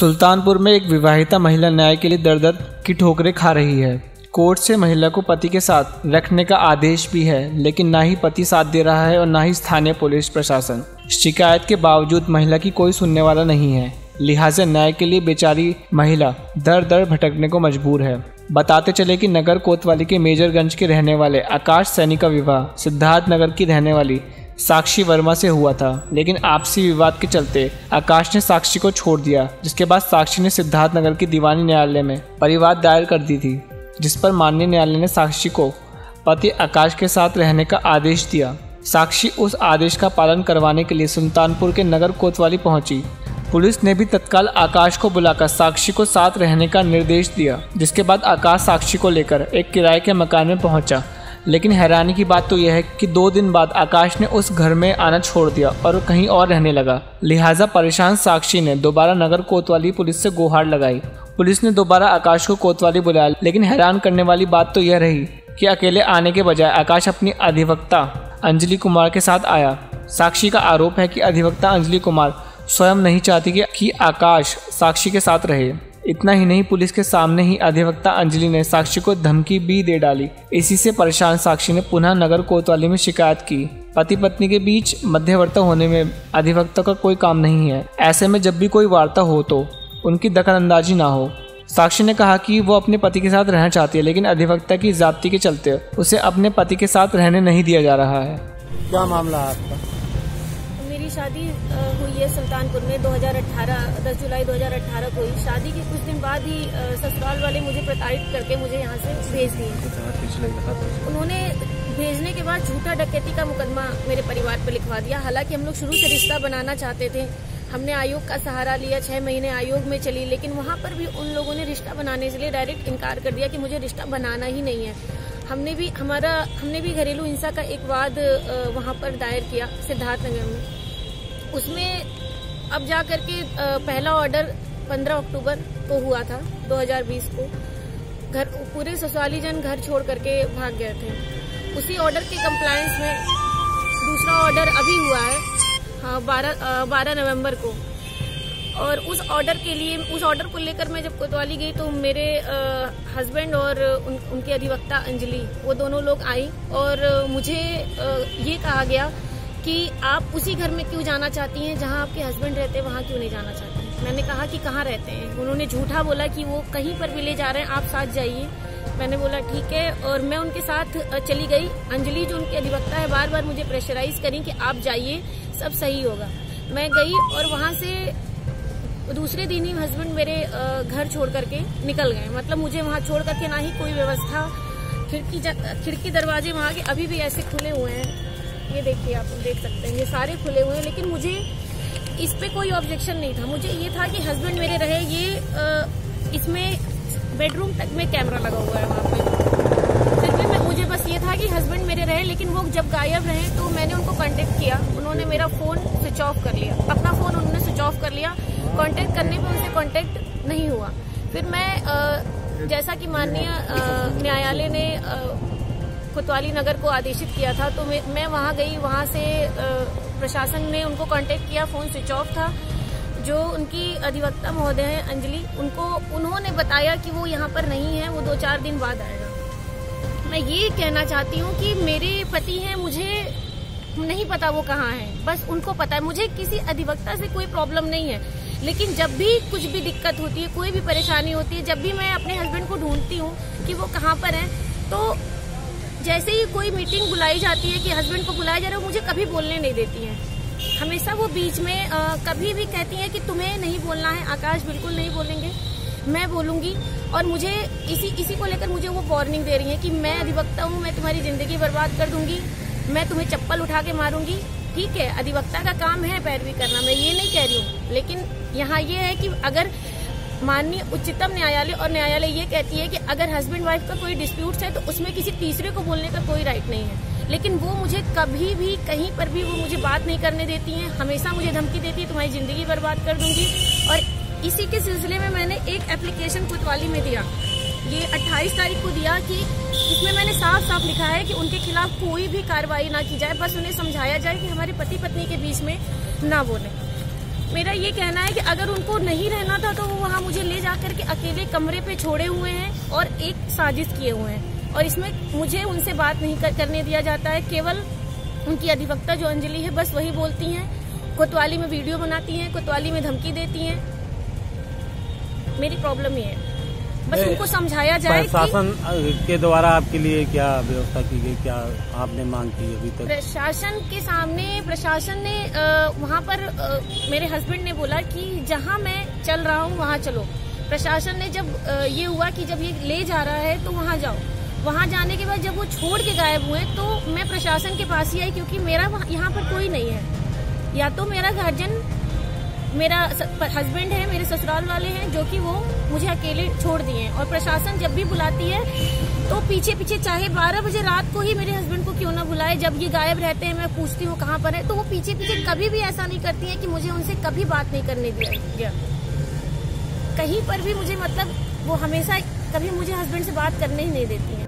सुल्तानपुर में एक विवाहिता महिला न्याय के लिए दर दर की ठोकरें खा रही है। कोर्ट से महिला को पति के साथ रखने का आदेश भी है, लेकिन ना ही पति साथ दे रहा है और ना ही स्थानीय पुलिस प्रशासन। शिकायत के बावजूद महिला की कोई सुनने वाला नहीं है। लिहाजा न्याय के लिए बेचारी महिला दर दर भटकने को मजबूर है। बताते चले कि नगर कोतवाली के मेजरगंज के रहने वाले आकाश सैनी का विवाह, सिद्धार्थ नगर की रहने वाली साक्षी वर्मा से हुआ था, लेकिन आपसी विवाद के चलते आकाश ने साक्षी को छोड़ दिया, जिसके बाद साक्षी ने सिद्धार्थ नगर की दीवानी न्यायालय में परिवाद दायर कर दी थी, जिस पर माननीय न्यायालय ने साक्षी को पति आकाश के साथ रहने का आदेश दिया। साक्षी उस आदेश का पालन करवाने के लिए सुल्तानपुर के नगर कोतवाली पहुँची। पुलिस ने भी तत्काल आकाश को बुलाकर साक्षी को साथ रहने का निर्देश दिया, जिसके बाद आकाश साक्षी को लेकर एक किराए के मकान में पहुँचा। लेकिन हैरानी की बात तो यह है कि दो दिन बाद आकाश ने उस घर में आना छोड़ दिया और कहीं और रहने लगा। लिहाजा परेशान साक्षी ने दोबारा नगर कोतवाली पुलिस से गुहार लगाई। पुलिस ने दोबारा आकाश को कोतवाली बुलाया, लेकिन हैरान करने वाली बात तो यह रही कि अकेले आने के बजाय आकाश अपनी अधिवक्ता अंजलि कुमार के साथ आया। साक्षी का आरोप है कि अधिवक्ता अंजलि कुमार स्वयं नहीं चाहती कि आकाश साक्षी के साथ रहे। इतना ही नहीं, पुलिस के सामने ही अधिवक्ता अंजलि ने साक्षी को धमकी भी दे डाली। इसी से परेशान साक्षी ने पुनः नगर कोतवाली में शिकायत की। पति पत्नी के बीच मध्यवर्ता होने में अधिवक्ता का कोई काम नहीं है। ऐसे में जब भी कोई वार्ता हो तो उनकी दखल अंदाजी ना हो। साक्षी ने कहा कि वो अपने पति के साथ रहना चाहती है, लेकिन अधिवक्ता की जाति के चलते उसे अपने पति के साथ रहने नहीं दिया जा रहा है। क्या मामला है आपका? मेरी शादी हुई है सुल्तानपुर में 2018 10 जुलाई 2018 को हुई शादी के कुछ दिन बाद ही ससुराल वाले मुझे प्रताड़ित करके मुझे यहाँ से भेज दिए। उन्होंने भेजने के बाद झूठा डकैती का मुकदमा मेरे परिवार पर लिखवा दिया। हालाँकि हम लोग शुरू से रिश्ता बनाना चाहते थे। हमने आयोग का सहारा लिया छह महीने आयोग में चली लेकिन वहाँ पर भी उन लोगों ने रिश्ता बनाने के लिए डायरेक्ट इनकार कर दिया कि मुझे रिश्ता बनाना ही नहीं है। हमने भी हमारा हमने भी घरेलू हिंसा का एक वाद वहाँ पर दायर किया सिद्धार्थ नगर में। उसमें अब जा कर के पहला ऑर्डर 15 अक्टूबर को हुआ था 2020 को। घर पूरे ससुराली जन घर छोड़ करके भाग गए थे। उसी ऑर्डर के कंप्लायंस में दूसरा ऑर्डर अभी हुआ है हाँ बारह बारह नवंबर को। और उस ऑर्डर के लिए उस ऑर्डर को लेकर मैं जब कोतवाली गई तो मेरे हस्बैंड और उन, उनके अधिवक्ता अंजलि वो दोनों लोग आई और मुझे आ, ये कहा गया कि आप उसी घर में क्यों जाना चाहती हैं? जहाँ आपके हस्बैंड रहते हैं, वहाँ क्यों नहीं जाना चाहती? मैंने कहा कि कहाँ रहते हैं? उन्होंने झूठा बोला कि वो कहीं पर भी ले जा रहे हैं, आप साथ जाइए। मैंने बोला, ठीक है। और मैं उनके साथ चली गई। अंजलि, जो उनकी अधिवक्ता है बार बार मुझे प्रेशराइज करी कि आप जाइए, सब सही होगा। मैं गई और वहाँ से दूसरे दिन ही हस्बैंड मेरे घर छोड़ करके निकल गए। मतलब मुझे वहाँ छोड़ करके ना ही कोई व्यवस्था, खिड़की खिड़की दरवाजे वहाँ के अभी भी ऐसे खुले हुए हैं। ये देखिए आप देख सकते हैं, ये सारे खुले हुए हैं, लेकिन मुझे इस पे कोई ऑब्जेक्शन नहीं था। मुझे ये था कि हस्बैंड मेरे रहे, ये इसमें बेडरूम तक में कैमरा लगा हुआ है वहाँ पे। सिर्फ़ में, मुझे बस ये था कि हस्बैंड मेरे रहे, लेकिन वो जब गायब रहे तो मैंने उनको कांटेक्ट किया। उन्होंने मेरा फ़ोन स्विच ऑफ़ कर लिया। अपना फ़ोन उन्होंने स्विच ऑफ़ कर लिया। कांटेक्ट करने पे उनसे कांटेक्ट नहीं हुआ। फिर मैं जैसा कि माननीय न्यायालय ने कोतवाली नगर को आदेशित किया था तो मैं, वहाँ गई वहाँ से प्रशासन ने उनको कांटेक्ट किया फ़ोन स्विच ऑफ़ था जो उनकी अधिवक्ता महोदय हैं अंजलि उनको उन्होंने बताया कि वो यहाँ पर नहीं है वो दो चार दिन बाद आएगा। मैं ये कहना चाहती हूँ कि मेरे पति हैं मुझे नहीं पता वो कहाँ है बस उनको पता है मुझे किसी अधिवक्ता से कोई प्रॉब्लम नहीं है लेकिन जब भी कुछ भी दिक्कत होती है कोई भी परेशानी होती है जब भी मैं अपने हस्बैंड को ढूंढती हूँ कि वो कहाँ पर है तो जैसे ही कोई मीटिंग बुलाई जाती है कि हस्बैंड को बुलाया जा रहा है मुझे कभी बोलने नहीं देती हैं। हमेशा वो बीच में आ, कभी भी कहती हैं कि तुम्हें नहीं बोलना है आकाश बिल्कुल नहीं बोलेंगे। मैं बोलूँगी और मुझे इसी इसी को लेकर मुझे वो वार्निंग दे रही है कि मैं अधिवक्ता हूँ मैं तुम्हारी ज़िंदगी बर्बाद कर दूँगी मैं तुम्हें चप्पल उठा के मारूँगी। ठीक है अधिवक्ता का काम है पैरवी करना मैं ये नहीं कह रही हूँ। लेकिन यहाँ ये है कि अगर माननीय उच्चतम न्यायालय और न्यायालय ये कहती है कि अगर हस्बैंड वाइफ का कोई डिस्प्यूट है तो उसमें किसी तीसरे को बोलने का कोई राइट नहीं है। लेकिन वो मुझे कभी भी, कहीं पर भी वो मुझे बात नहीं करने देती हैं। हमेशा मुझे धमकी देती है, तुम्हारी ज़िंदगी बर्बाद कर दूँगी। और इसी के सिलसिले में मैंने एक एप्लीकेशन कोतवाली में दिया। ये 28 तारीख को दिया कि इसमें मैंने साफ़ साफ़ लिखा है कि उनके खिलाफ कोई भी कार्रवाई ना की जाए। बस उन्हें समझाया जाए कि हमारे पति पत्नी के बीच में ना बोले। मेरा ये कहना है कि अगर उनको नहीं रहना था तो वो वहाँ मुझे ले जाकर के अकेले कमरे पे छोड़े हुए हैं और एक साजिश किए हुए हैं। और इसमें मुझे उनसे बात नहीं कर, करने दिया जाता है। केवल उनकी अधिवक्ता जो अंजलि है बस वही बोलती हैं। कोतवाली में वीडियो बनाती हैं कोतवाली में धमकी देती हैं। मेरी प्रॉब्लम ये है। बस उनको समझाया जाए प्रशासन के द्वारा आपके लिए क्या व्यवस्था की गई क्या आपने मांग की अभी तक? प्रशासन के सामने प्रशासन ने वहाँ पर अ, मेरे हस्बैंड ने बोला कि जहाँ मैं चल रहा हूँ वहाँ चलो। प्रशासन ने जब अ, ये हुआ कि जब ये ले जा रहा है तो वहाँ जाओ। वहाँ जाने के बाद जब वो छोड़ के गायब हुए तो मैं प्रशासन के पास ही आई क्योंकि मेरा यहाँ पर कोई नहीं है। या तो मेरा गार्जियन मेरा हस्बैंड है मेरे ससुराल वाले हैं जो कि वो मुझे अकेले छोड़ दिए हैं। और प्रशासन जब भी बुलाती है तो पीछे पीछे चाहे 12 बजे रात को ही मेरे हस्बैंड को क्यों ना बुलाए जब ये गायब रहते हैं मैं पूछती हूँ कहाँ पर है तो वो पीछे पीछे कभी भी ऐसा नहीं करती है कि मुझे उनसे कभी बात नहीं करने दिया। गया कहीं पर भी मुझे मतलब वो हमेशा कभी मुझे हस्बैंड से बात करने ही नहीं देती है।